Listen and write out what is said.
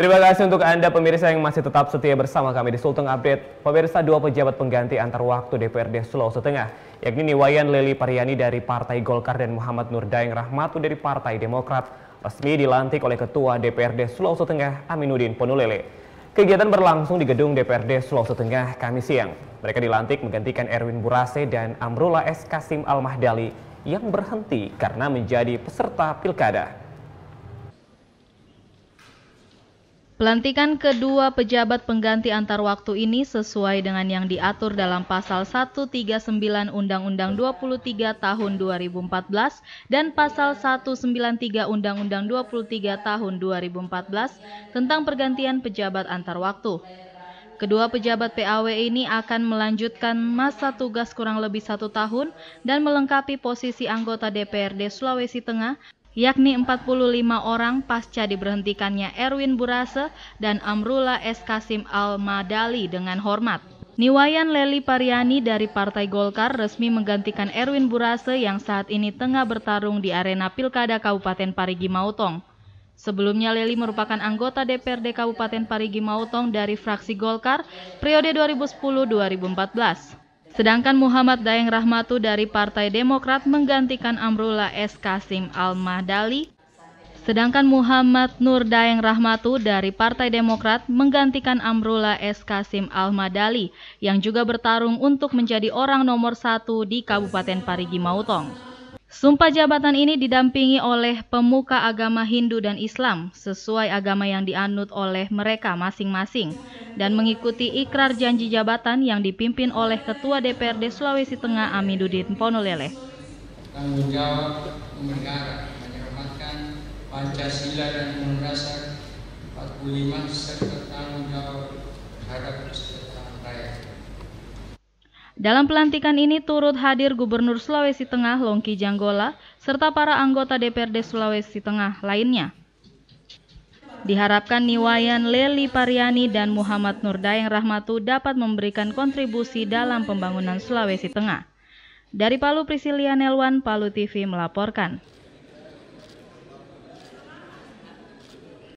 Terima kasih untuk Anda pemirsa yang masih tetap setia bersama kami di Sulteng Update. Pemirsa dua pejabat pengganti antar waktu DPRD Sulawesi Tengah, yakni Niwayan Leli Pariani dari Partai Golkar dan Muhammad Nurdaeng Rahmatu dari Partai Demokrat, resmi dilantik oleh Ketua DPRD Sulawesi Tengah Aminuddin Ponulele. Kegiatan berlangsung di gedung DPRD Sulawesi Tengah kami siang. Mereka dilantik menggantikan Erwin Burase dan Amrullah S. Kasim Al-Mahdali yang berhenti karena menjadi peserta pilkada. Pelantikan kedua pejabat pengganti antar waktu ini sesuai dengan yang diatur dalam pasal 139 Undang-Undang 23 tahun 2014 dan pasal 193 Undang-Undang 23 tahun 2014 tentang pergantian pejabat antar waktu. Kedua pejabat PAW ini akan melanjutkan masa tugas kurang lebih satu tahun dan melengkapi posisi anggota DPRD Sulawesi Tengah yakni 45 orang pasca diberhentikannya Erwin Burase dan Amrullah S. Kasim Al-Madali dengan hormat. Niwayan Leli Pariani dari Partai Golkar resmi menggantikan Erwin Burase yang saat ini tengah bertarung di arena Pilkada Kabupaten Parigi Mautong. Sebelumnya Leli merupakan anggota DPRD Kabupaten Parigi Mautong dari fraksi Golkar periode 2010-2014. Sedangkan Muhammad Daeng Rahmatu dari Partai Demokrat menggantikan Amrullah S. Kasim Al-Mahdali. Sedangkan Muhammad Nur Daeng Rahmatu dari Partai Demokrat menggantikan Amrullah S. Kasim Al-Madali yang juga bertarung untuk menjadi orang nomor satu di Kabupaten Parigi Mautong. Sumpah jabatan ini didampingi oleh pemuka agama Hindu dan Islam sesuai agama yang dianut oleh mereka masing-masing dan mengikuti ikrar janji jabatan yang dipimpin oleh Ketua DPRD Sulawesi Tengah Aminuddin Ponolele. Tanggung jawab memelihara, menyelamatkan Pancasila dan Undang-Undang Dasar 45 serta tanggung jawab terhadap. Dalam pelantikan ini turut hadir Gubernur Sulawesi Tengah Longki Janggola serta para anggota DPRD Sulawesi Tengah lainnya. Diharapkan Niwayan Leli Pariani dan Muhammad Nurdaeng Rahmatu dapat memberikan kontribusi dalam pembangunan Sulawesi Tengah. Dari Palu Priscilia Nelwan, Palu TV melaporkan.